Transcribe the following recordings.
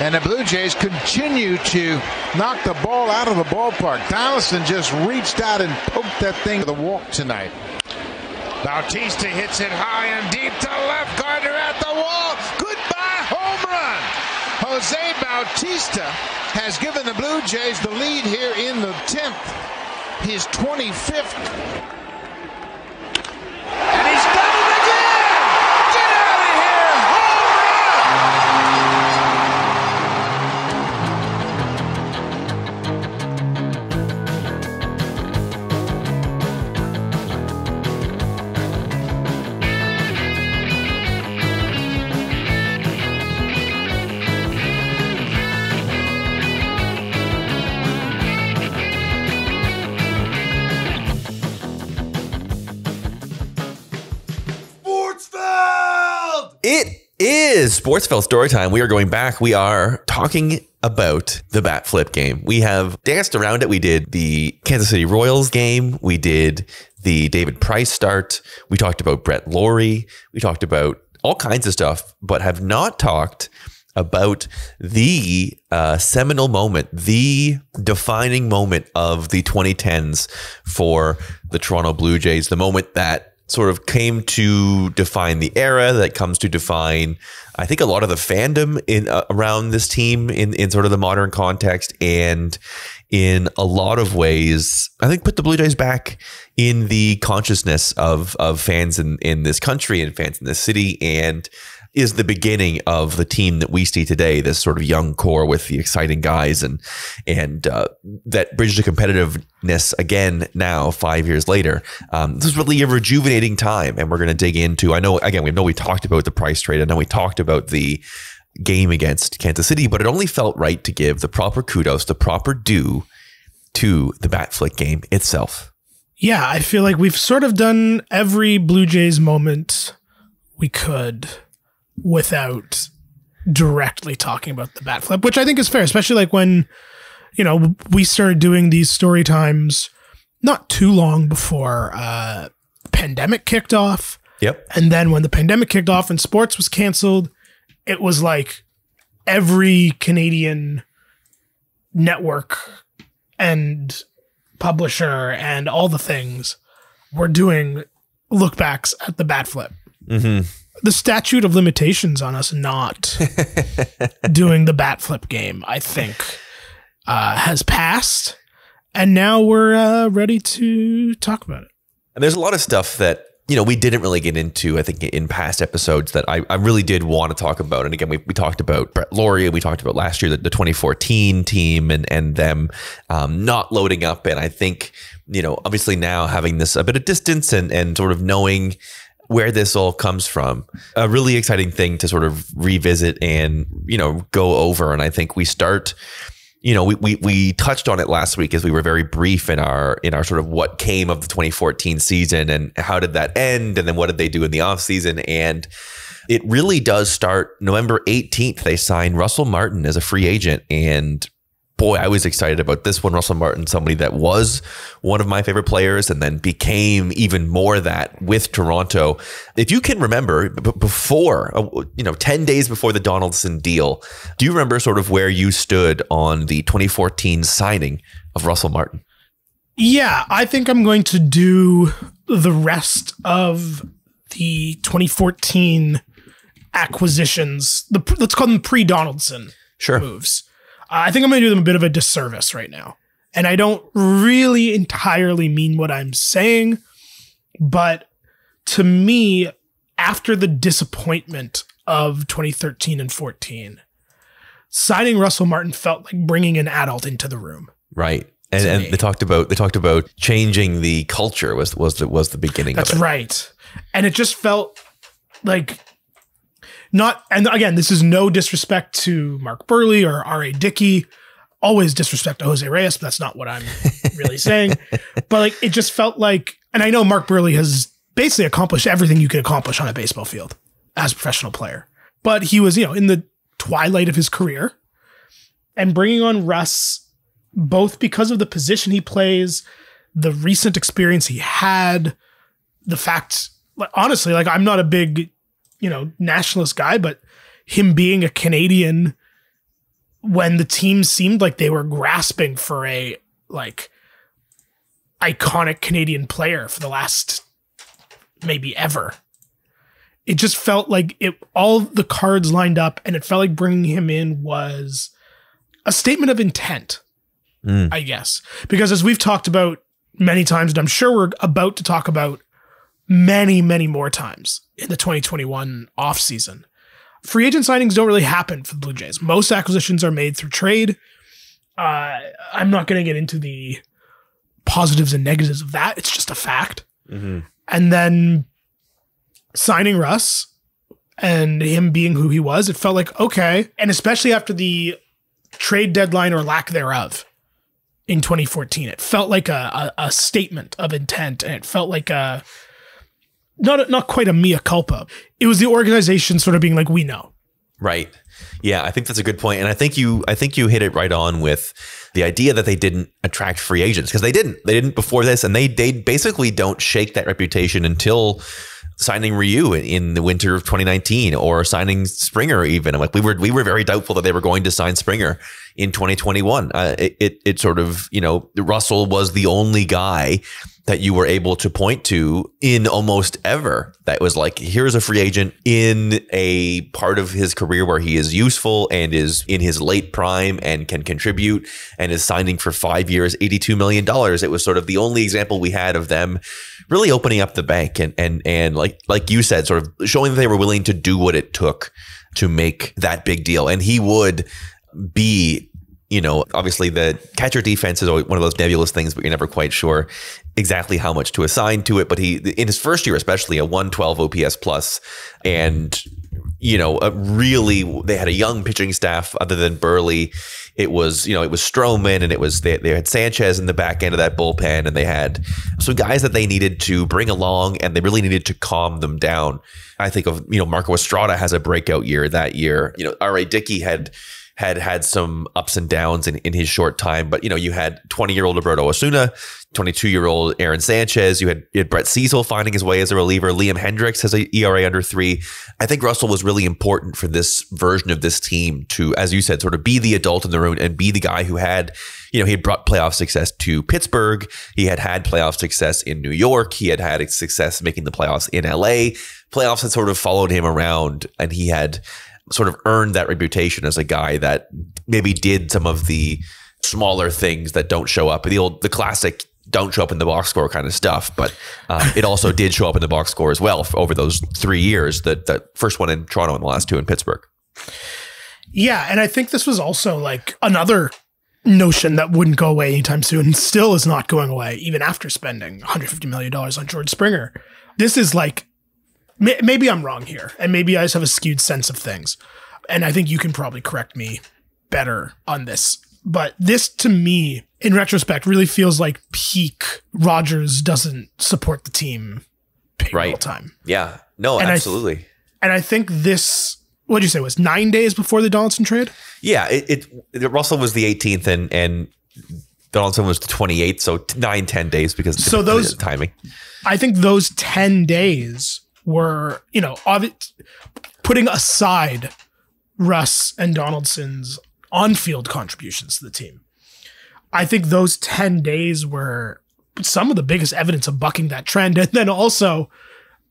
And the Blue Jays continue to knock the ball out of the ballpark. Donaldson just reached out and poked that thing to the walk tonight. Bautista hits it high and deep to left. Gardner at the wall. Goodbye, home run. Jose Bautista has given the Blue Jays the lead here in the 10th. His 25th is Sportsfeld Storytime. We are going back. We are talking about the bat flip game. We have danced around it. We did the Kansas City Royals game. We did the David Price start. We talked about Brett Lawrie. We talked about all kinds of stuff, but have not talked about the uh, seminal moment, the defining moment of the 2010s for the Toronto Blue Jays, the moment that sort of came to define the era that comes to define I think a lot of the fandom in uh, around this team in in sort of the modern context and in a lot of ways I think put the Blue Jays back in the consciousness of of fans in in this country and fans in this city. And is the beginning of the team that we see today. This sort of young core with the exciting guys and and uh, that bridge to competitiveness again. Now, five years later, um, this is really a rejuvenating time, and we're going to dig into. I know again, we know we talked about the price trade. I know we talked about the game against Kansas City, but it only felt right to give the proper kudos, the proper due to the bat flip game itself. Yeah, I feel like we've sort of done every Blue Jays moment we could without directly talking about the bat flip, which I think is fair, especially like when, you know, we started doing these story times not too long before uh pandemic kicked off. Yep. And then when the pandemic kicked off and sports was canceled, it was like every Canadian network and publisher and all the things were doing lookbacks at the bat flip. Mm-hmm the statute of limitations on us not doing the bat flip game, I think, uh, has passed. And now we're uh, ready to talk about it. And there's a lot of stuff that, you know, we didn't really get into, I think, in past episodes that I, I really did want to talk about. And again, we, we talked about Brett Lawrie, we talked about last year, the, the 2014 team and, and them um, not loading up. And I think, you know, obviously now having this a bit of distance and, and sort of knowing where this all comes from. A really exciting thing to sort of revisit and, you know, go over. And I think we start, you know, we, we, we touched on it last week as we were very brief in our, in our sort of what came of the 2014 season and how did that end? And then what did they do in the off season? And it really does start November 18th. They sign Russell Martin as a free agent and boy, I was excited about this one. Russell Martin, somebody that was one of my favorite players and then became even more that with Toronto. If you can remember b- before, uh, you know, 10 days before the Donaldson deal, do you remember sort of where you stood on the 2014 signing of Russell Martin? Yeah, I think I'm going to do the rest of the 2014 acquisitions. The let's call them pre-Donaldson sure. moves I think I'm going to do them a bit of a disservice right now. And I don't really entirely mean what I'm saying, but to me, after the disappointment of 2013 and 14, signing Russell Martin felt like bringing an adult into the room. Right. And, and they talked about they talked about changing the culture was was the was the beginning. That's right, and it just felt like not, and again, this is no disrespect to Mark Buehrle or R.A. Dickey. Always disrespect to Jose Reyes, but that's not what I'm really saying. But like, it just felt like, and I know Mark Buehrle has basically accomplished everything you can accomplish on a baseball field as a professional player. But he was, you know, in the twilight of his career and bringing on Russ, both because of the position he plays, the recent experience he had, the fact, like, honestly, like I'm not a big you know, nationalist guy, but him being a Canadian when the team seemed like they were grasping for a like iconic Canadian player for the last maybe ever. It just felt like it all the cards lined up and it felt like bringing him in was a statement of intent. Mm. I guess. Because as we've talked about many times and I'm sure we're about to talk about many many more times in the 2021 offseason. Free agent signings don't really happen for the Blue Jays. Most acquisitions are made through trade. Uh, I'm not going to get into the positives and negatives of that. It's just a fact. Mm-hmm. And then signing Russ and him being who he was, it felt like okay. And especially after the trade deadline or lack thereof in 2014, it felt like a, a, a statement of intent, and it felt like a not not quite a mea culpa. It was the organization sort of being like, we know. Right. Yeah, I think that's a good point, and I think you I think you hit it right on with the idea that they didn't attract free agents because they didn't. They didn't before this, and they they basically don't shake that reputation until signing Ryu in the winter of 2019 or signing Springer even. I'm like we were we were very doubtful that they were going to sign Springer in 2021. Uh, it, it it sort of you know Russell was the only guy that you were able to point to in almost ever that was like here's a free agent in a part of his career where he is useful and is in his late prime and can contribute and is signing for 5 years 82 million dollars. It was sort of the only example we had of them really opening up the bank and and and like like you said sort of showing that they were willing to do what it took to make that big deal. And he would be you know, obviously the catcher defense is one of those nebulous things, but you're never quite sure exactly how much to assign to it. But he, in his first year, especially a 112 OPS plus, and you know, really, they had a young pitching staff other than Buehrle. It was, you know, it was Stroman and it was, they, they had Sanchez in the back end of that bullpen and they had some guys that they needed to bring along and they really needed to calm them down. I think of, you know, Marco Estrada has a breakout year that year. You know, R.A. Dickey had, had had some ups and downs in, in his short time. But, you know, you had 20 year old Roberto Osuna, 22 year old Aaron Sanchez. You had, you had Brett Cecil finding his way as a reliever. Liam Hendriks has a ERA under three. I think Russell was really important for this version of this team to, as you said, sort of be the adult in the room and be the guy who had, you know, he had brought playoff success to Pittsburgh. He had had playoff success in New York. He had had success making the playoffs in LA. Playoffs had sort of followed him around and he had, sort of earned that reputation as a guy that maybe did some of the smaller things that don't show up. The old, the classic don't show up in the box score kind of stuff, but um, it also did show up in the box score as well over those three years. The, the first one in Toronto and the last two in Pittsburgh. Yeah, and I think this was also like another notion that wouldn't go away anytime soon. Still is not going away even after spending 150 million dollars on George Springer. This is like maybe I'm wrong here, and maybe I just have a skewed sense of things. And I think you can probably correct me better on this. But this to me, in retrospect, really feels like peak Rogers doesn't support the team right. time. Yeah. No, and absolutely. I th- and I think this what did you say was nine days before the Donaldson trade? Yeah, it, it Russell was the 18th and and Donaldson was the 28th, so nine, 10 days because so those timing. I think those 10 days were, you know, putting aside Russ and Donaldson's on-field contributions to the team. I think those 10 days were some of the biggest evidence of bucking that trend. And then also,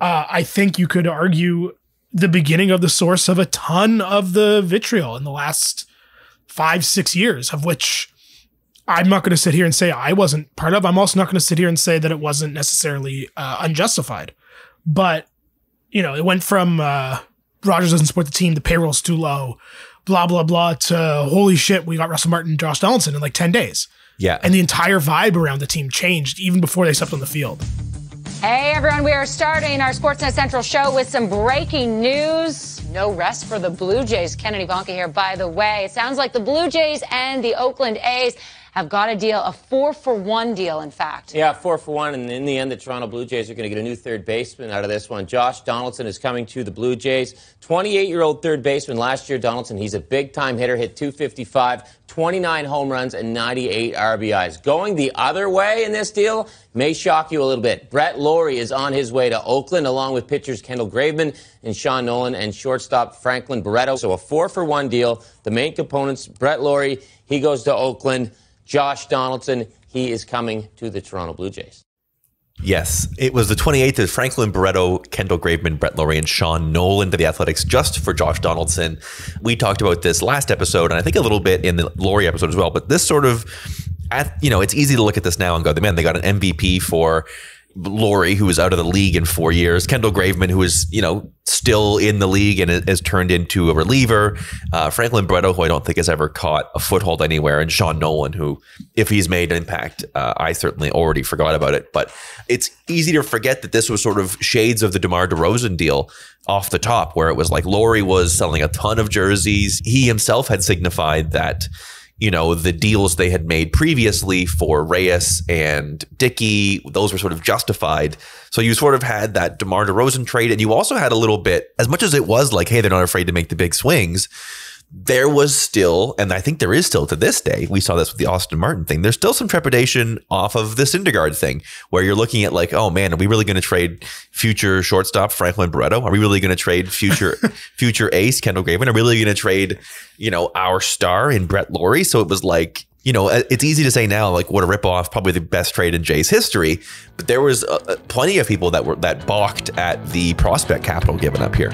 uh, I think you could argue the beginning of the source of a ton of the vitriol in the last five, six years, of which I'm not going to sit here and say I wasn't part of. I'm also not going to sit here and say that it wasn't necessarily uh, unjustified. But you know, it went from uh, Rogers doesn't support the team, the payroll's too low, blah blah blah, to holy shit, we got Russell Martin, and Josh Donaldson in like ten days. Yeah, and the entire vibe around the team changed even before they stepped on the field. Hey everyone, we are starting our Sportsnet Central show with some breaking news. No rest for the Blue Jays. Kennedy Vonka here, by the way. It sounds like the Blue Jays and the Oakland A's have got a deal, a four for one deal, in fact. Yeah, four for one. And in the end, the Toronto Blue Jays are going to get a new third baseman out of this one. Josh Donaldson is coming to the Blue Jays. 28 year old third baseman. Last year, Donaldson, he's a big time hitter, hit 255, 29 home runs, and 98 RBIs. Going the other way in this deal may shock you a little bit. Brett Lawrie is on his way to Oakland, along with pitchers Kendall Graveman and Sean Nolin and shortstop Franklin Barreto. So a four for one deal. The main components Brett Lawrie, he goes to Oakland. Josh Donaldson, he is coming to the Toronto Blue Jays. Yes, it was the 28th of Franklin Barreto, Kendall Graveman, Brett Lawrie, and Sean Nolin to the Athletics just for Josh Donaldson. We talked about this last episode, and I think a little bit in the Lawrie episode as well. But this sort of, at you know, it's easy to look at this now and go, "Man, they got an MVP for." Lawrie, who was out of the league in four years, Kendall Graveman, who is you know still in the league and has turned into a reliever, uh, Franklin Barreto, who I don't think has ever caught a foothold anywhere, and Sean Nolin, who if he's made an impact, uh, I certainly already forgot about it. But it's easy to forget that this was sort of shades of the DeMar DeRozan deal off the top, where it was like Lawrie was selling a ton of jerseys. He himself had signified that you know, the deals they had made previously for Reyes and Dickey, those were sort of justified. So you sort of had that DeMar DeRozan trade, and you also had a little bit, as much as it was like, hey, they're not afraid to make the big swings, there was still, and I think there is still to this day, we saw this with the Austin Martin thing. There's still some trepidation off of the Syndergaard thing, where you're looking at like, oh man, are we really going to trade future shortstop Franklin Barreto? Are we really going to trade future future ace Kendall Graveman? Are we really going to trade, you know, our star in Brett Lawrie? So it was like, you know, it's easy to say now, like what a ripoff, probably the best trade in Jay's history. But there was uh, plenty of people that were that balked at the prospect capital given up here.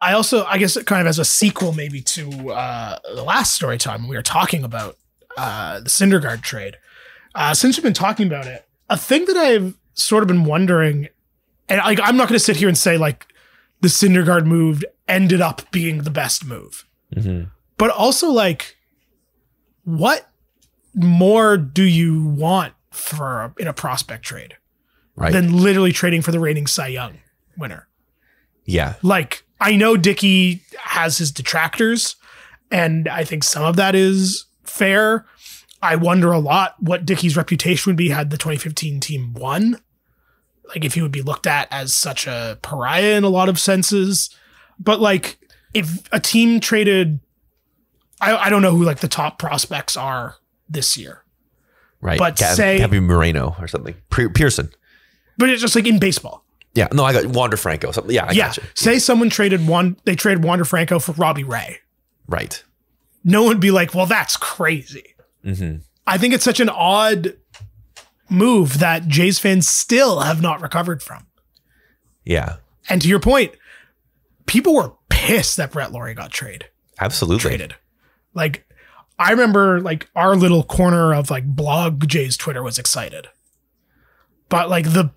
I also, I guess, kind of as a sequel maybe to uh, the last story time we were talking about uh, the Syndergaard trade. Uh, since we've been talking about it, a thing that I've sort of been wondering, and like I'm not going to sit here and say like the Syndergaard move ended up being the best move, mm-hmm. but also like what more do you want for a, in a prospect trade right. than literally trading for the reigning Cy Young winner? Yeah, like I know Dickey has his detractors, and I think some of that is fair. I wonder a lot what Dickey's reputation would be had the 2015 team won. Like if he would be looked at as such a pariah in a lot of senses. But like if a team traded I, I don't know who like the top prospects are this year. Right. But Gav- say Gabby Moreno or something. Pearson. But it's just like in baseball. Yeah, no, I got Wander Franco. Something. Yeah, I yeah. gotcha. Say someone traded one, they traded Wander Franco for Robbie Ray. Right. No one would be like, well, that's crazy. Mm-hmm. I think it's such an odd move that Jays fans still have not recovered from. Yeah. And to your point, people were pissed that Brett Lawrie got traded. Absolutely. Traded. Like, I remember like our little corner of like blog Jays Twitter was excited. But like the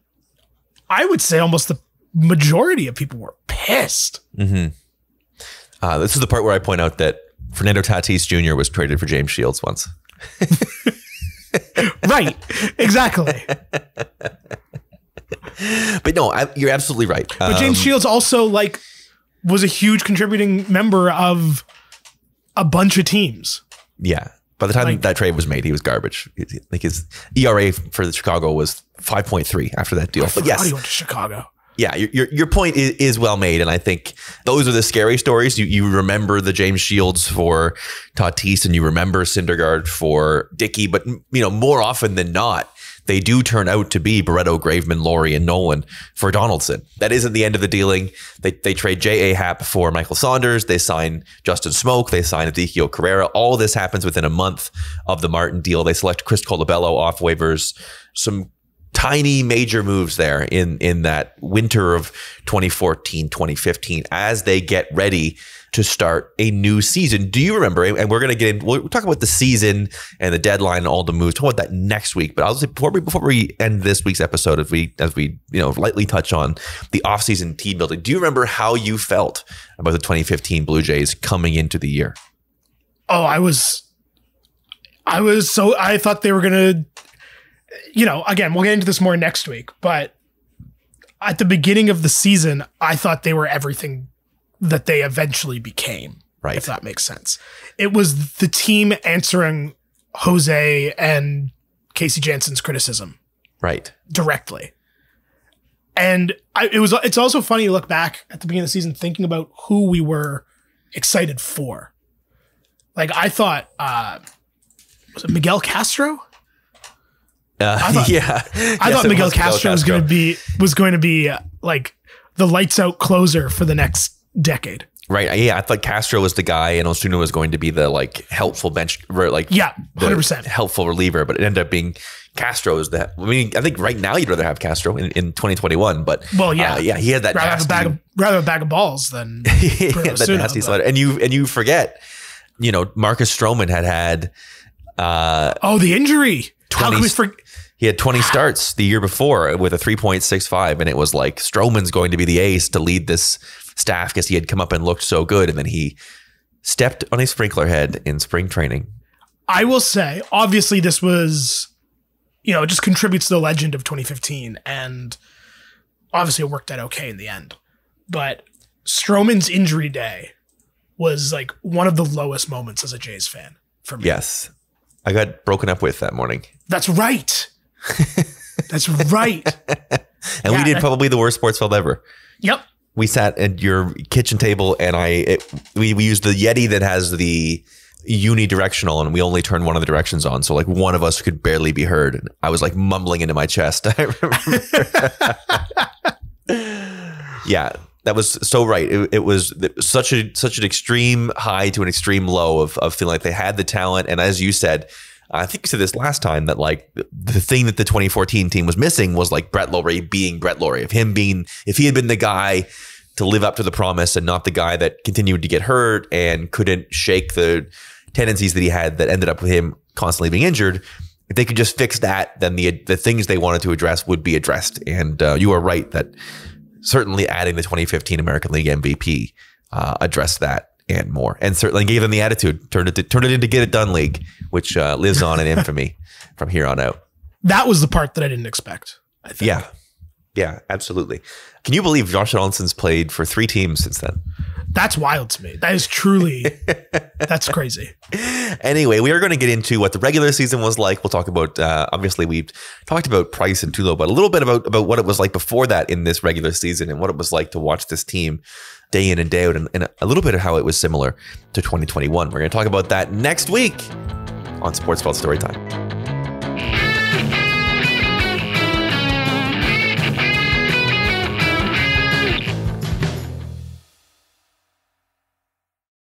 I would say almost the majority of people were pissed. Mm-hmm. Uh, this is the part where I point out that Fernando Tatis Jr. was traded for James Shields once. right. Exactly. but no, I, you're absolutely right. But James Um, Shields also like was a huge contributing member of a bunch of teams. Yeah. By the time Like- that trade was made, he was garbage. Like his ERA for the Chicago was 5.3 after that deal. But yes, he went to Chicago. yeah, your, your your point is, is well made, and I think those are the scary stories. You you remember the James Shields for Tatis, and you remember Syndergaard for Dickey, but you know more often than not, they do turn out to be Barreto, Graveman, Lawrie, and Nolin for Donaldson. That isn't the end of the dealing. They they trade J. A. Happ for Michael Saunders. They sign Justin Smoak. They sign Ezequiel Carrera. All this happens within a month of the Martin deal. They select Chris Colabello off waivers. Some tiny major moves there in in that winter of 2014 2015 as they get ready to start a new season. Do you remember? And we're going to get in we'll talk about the season and the deadline and all the moves. Talk about that next week. But i'll say before we before we end this week's episode as we as we you know lightly touch on the offseason team building do you remember how you felt about the 2015 blue jays coming into the year? Oh, I was I was so I thought they were gonna you know, again, we'll get into this more next week, but at the beginning of the season, I thought they were everything that they eventually became. Right. If that makes sense. It was the team answering Jose and Casey Janssen's criticism Right. directly. And I, it was it's also funny to look back at the beginning of the season thinking about who we were excited for. Like I thought uh was it Miguel Castro? Uh, thought- yeah. I thought Miguel Castro, was going to be was going to be uh, like the lights out closer for the next decade. Right. Yeah. I thought Castro was the guy and Osuna was going to be the like helpful bench, like, Yeah, 100%. helpful reliever, but it ended up being Castro is the, I mean, I think right now you'd rather have Castro in, in 2021, but Well, yeah. uh, yeah, he had that Rather have a bag of rather a bag of balls than Bruno that nasty slider. And you, and you forget, you know, Marcus Stroman had had, uh, Oh, the injury. How 20 can we he had 20 starts the year before with a 3.65 and it was like Stroman's going to be the ace to lead this staff because he had come up and looked so good and then he stepped on a sprinkler head in spring training I will say, obviously, this was, you know, it just contributes to the legend of 2015, and obviously it worked out okay in the end. But Stroman's injury day was like one of the lowest moments as a Jays fan for me. yes i got broken up with that morning That's right. That's right. and we did that- probably the worst Sportsfeld ever Yep. we sat at your kitchen table and i it, we, we used the yeti that has the unidirectional and we only turned one of the directions on so like one of us could barely be heard and i was like mumbling into my chest i remember yeah that was so right it, it was such a such an extreme high to an extreme low of, of feeling like they had the talent and as you said I think you said this last time that like the thing that the 2014 team was missing was like Brett Lawrie being Brett Lawrie. If him being, if he had been the guy to live up to the promise and not the guy that continued to get hurt and couldn't shake the tendencies that he had that ended up with him constantly being injured, if they could just fix that, then the the things they wanted to address would be addressed. And uh, you are right that certainly adding the 2015 American League MVP uh, addressed that and more, and certainly gave them the attitude, turned it to, turned it into get it done league, which uh, lives on in infamy from here on out. That was the part that I didn't expect. I think. Yeah, yeah, absolutely. Can you believe Josh Donaldson's played for three teams since then? That's wild to me. That is truly, that's crazy. Anyway, we are going to get into what the regular season was like. We'll talk about uh, obviously we've talked about Price and Tulo, but a little bit about about what it was like before that in this regular season and what it was like to watch this team day in and day out, and, and a little bit of how it was similar to 2021. We're going to talk about that next week on Sportsfeld Storytime.